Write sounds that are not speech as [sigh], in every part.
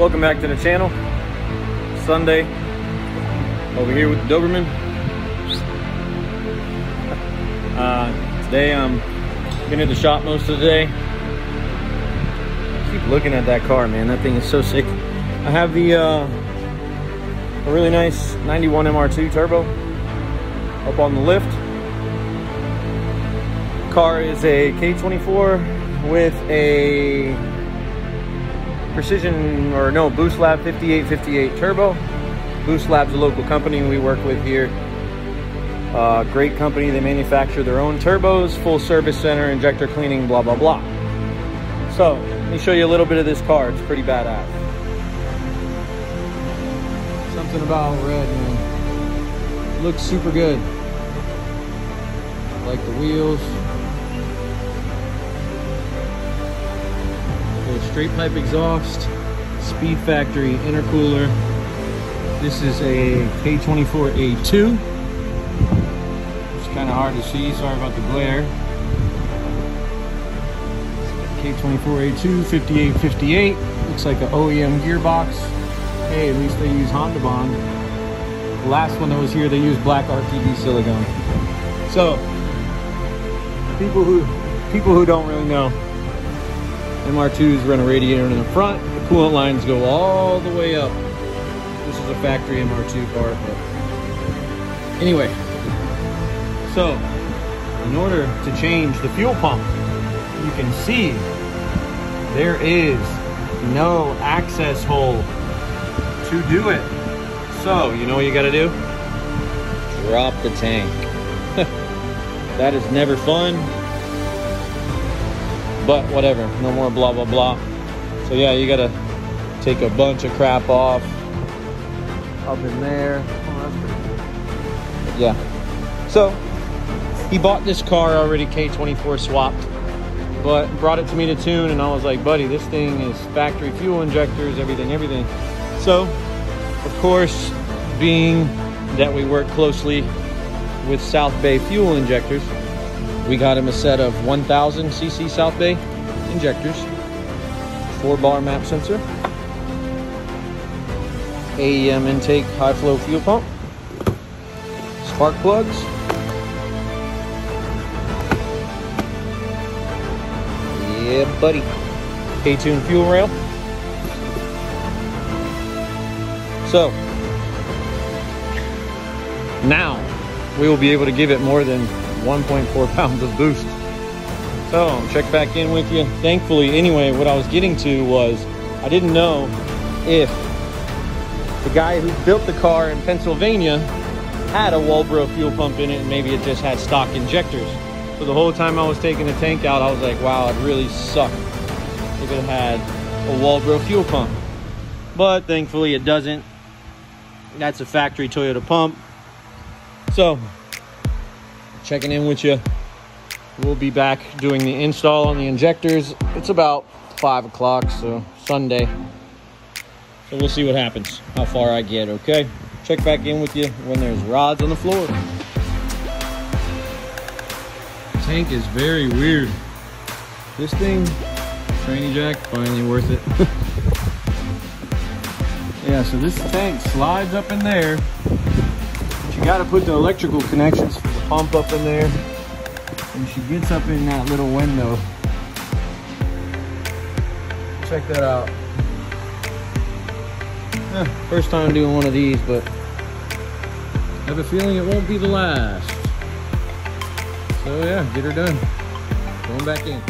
Welcome back to the channel. Sunday, over here with the Doberman. Uh, today I'm been at the shop most of the day. Keep looking at that car, man. That thing is so sick. I have the uh, a really nice 91 MR2 turbo up on the lift. Car is a K24 with a precision or no boost lab 5858 turbo. Boost lab's a local company we work with here. Uh, great company. They manufacture their own turbos full service center injector cleaning blah blah blah. So let me show you a little bit of this car. It's pretty badass. Something about red man. Looks super good. I like the wheels straight pipe exhaust, speed factory intercooler. This is a K24A2. It's kind of hard to see, sorry about the glare. K24A2 5858. Looks like an OEM gearbox. Hey, at least they use Honda Bond. The last one that was here, they used black RTV silicone. So, people who people who don't really know, MR2s run a radiator in the front. The coolant lines go all the way up. This is a factory MR2 car. But anyway, so in order to change the fuel pump, you can see there is no access hole to do it. So, you know what you gotta do? Drop the tank. [laughs] that is never fun but whatever no more blah blah blah. So yeah you gotta take a bunch of crap off. Up in there. Oh, yeah. So he bought this car already k24 swapped but brought it to me to tune and i was like buddy this thing is factory fuel injectors everything everything. So of course being that we work closely with south bay fuel injectors we got him a set of 1000 cc South Bay injectors, four bar map sensor, AEM intake high flow fuel pump, spark plugs, yeah buddy, K-Tune fuel rail. So, now we will be able to give it more than 1.4 [laughs] pounds of boost. So check back in with you. Thankfully, anyway, what I was getting to was I didn't know if the guy who built the car in Pennsylvania had a Walbro fuel pump in it and maybe it just had stock injectors. So the whole time I was taking the tank out, I was like, wow, it really sucked if it had a Walbro fuel pump. But thankfully it doesn't. That's a factory Toyota pump. So checking in with you. We'll be back doing the install on the injectors. It's about five o'clock, so Sunday. So we'll see what happens, how far I get, okay? Check back in with you when there's rods on the floor. Tank is very weird. This thing, tranny jack, finally worth it. [laughs] yeah, so this tank slides up in there. But you gotta put the electrical connections pump up in there. And she gets up in that little window. Check that out. Eh, first time doing one of these but I have a feeling it won't be the last. So yeah get her done. Going back in.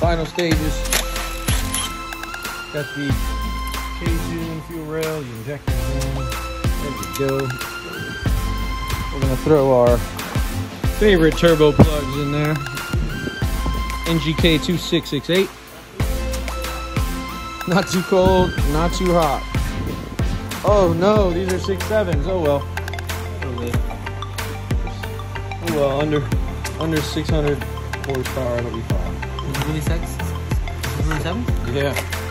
Final stages. Got the K-Tune fuel rail, the injectors in. There we go. We're gonna throw our favorite turbo plugs in there. NGK 2668. Not too cold, not too hot. Oh no, these are six sevens. Oh well. Oh well, under under 600 horsepower, it'll be fine. Is it really six? Is it really seven? Yeah.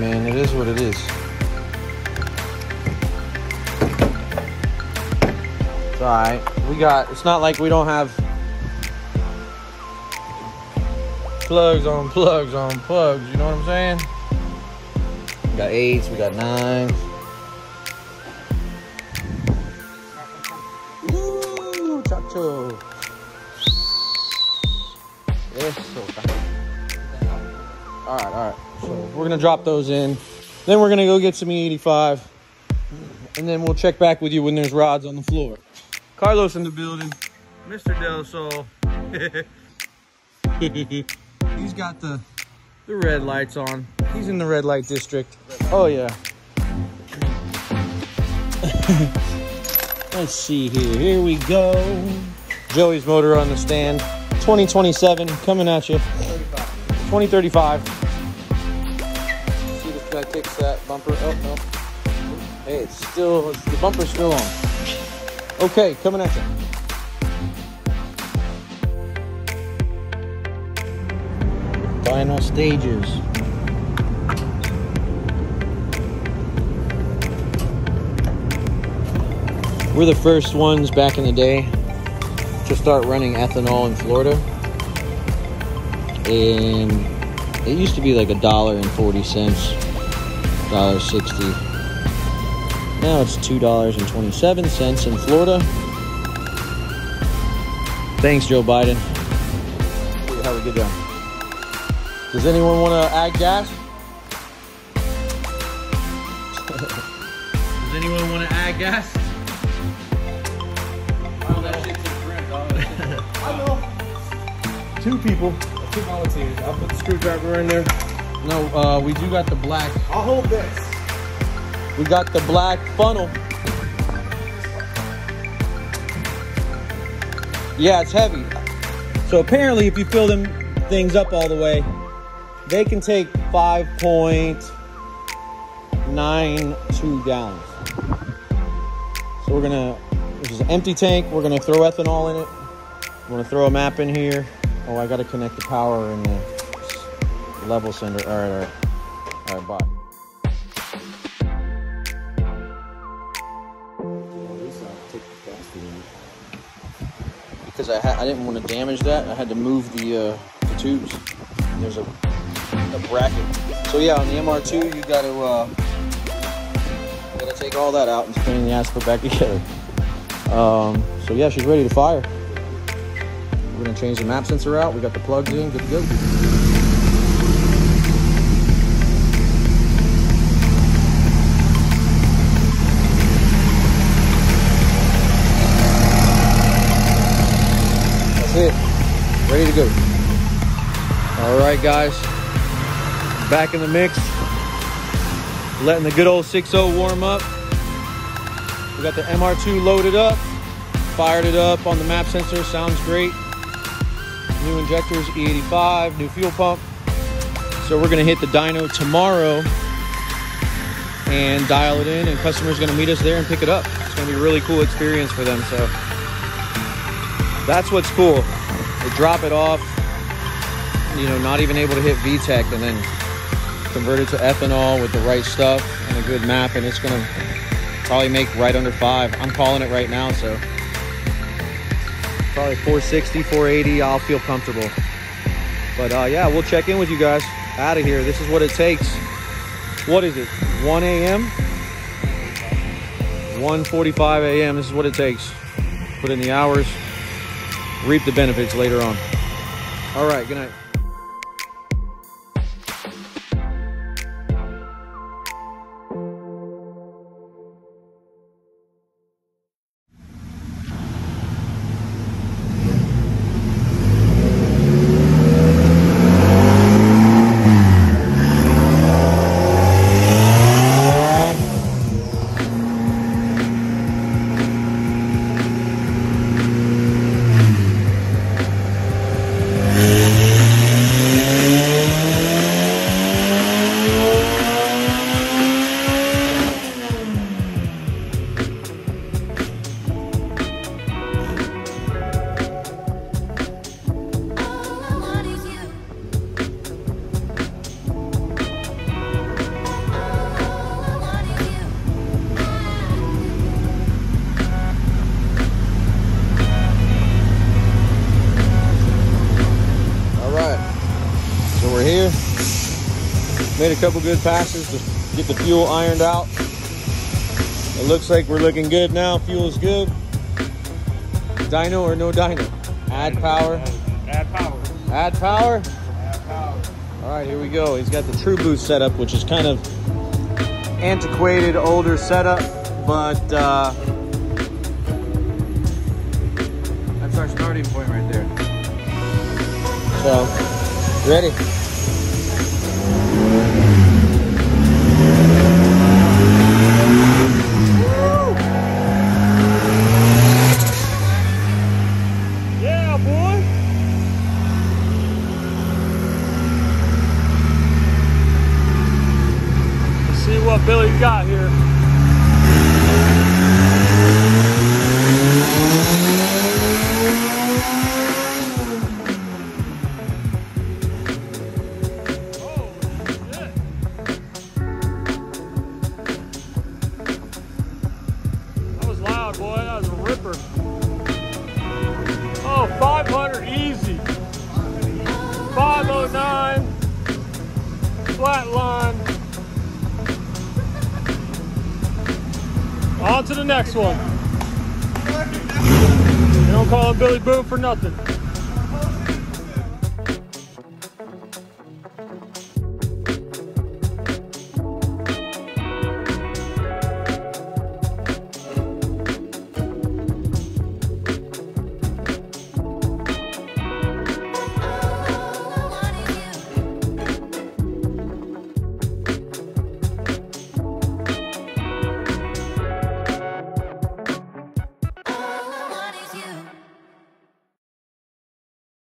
Man, it is what it is. It's all right. We got. It's not like we don't have plugs on plugs on plugs. You know what I'm saying? We got eights. We got nines. Woo, chacho. We're gonna drop those in. Then we're gonna go get some E85, and then we'll check back with you when there's rods on the floor. Carlos in the building, Mr. Del Sol. [laughs] He's got the the red lights on. He's in the red light district. Oh yeah. [laughs] Let's see here. Here we go. Joey's motor on the stand. 2027 coming at you. 2035. Takes that bumper. Oh no. Hey, it's still the bumper's still on. Okay, coming at you. Final stages. We're the first ones back in the day to start running ethanol in Florida. And it used to be like a dollar and 40 cents, dollar 60. Now it's $2.27 in Florida. Thanks, Joe Biden. Have a good day. Does anyone want to add gas? [laughs] Does anyone want to add gas? [laughs] I will. Two people. Two volunteers. I'll put the screwdriver in there. No, uh, we do got the black. I'll hold this. We got the black funnel. Yeah, it's heavy. So apparently, if you fill them things up all the way, they can take 5.92 gallons. So we're gonna, this is an empty tank. We're gonna throw ethanol in it. We're gonna throw a map in here. Oh, I gotta connect the power in the level all right. All right, bye. Because I, I didn't want to damage that, I had to move the, uh, the tubes. And there's a, a bracket. So yeah, on the MR2, you got to uh, you got to take all that out and spin the ass put back [laughs] together. Um, so yeah, she's ready to fire. We're gonna change the map sensor out. We got the plugs in, good to go. That's it. All right, guys. Back in the mix. Letting the good old 6.0 warm up. We got the MR2 loaded up. Fired it up on the map sensor. Sounds great. New injectors, E85, new fuel pump. So we're gonna hit the dyno tomorrow and dial it in and customers gonna meet us there and pick it up. It's gonna be a really cool experience for them. So that's what's cool. Drop it off, you know, not even able to hit VTEC and then convert it to ethanol with the right stuff and a good map and it's gonna probably make right under five. I'm calling it right now, so probably 460, 480, I'll feel comfortable. But uh, yeah, we'll check in with you guys out of here. This is what it takes. What is it? 1 a.m. 1:45 a.m. This is what it takes. Put in the hours, reap the benefits later on. All right, good night. Made a couple good passes to get the fuel ironed out. It looks like we're looking good now. Fuel is good. Dyno or no dyno? Add power. Add power. Add power. Add power. All right, here we go. He's got the Tru-Boost setup, which is kind of antiquated, older setup, but uh, that's our starting point right there. So, ready? 509. Flat line. On to the next one. You don't call him Billy Boom for nothing.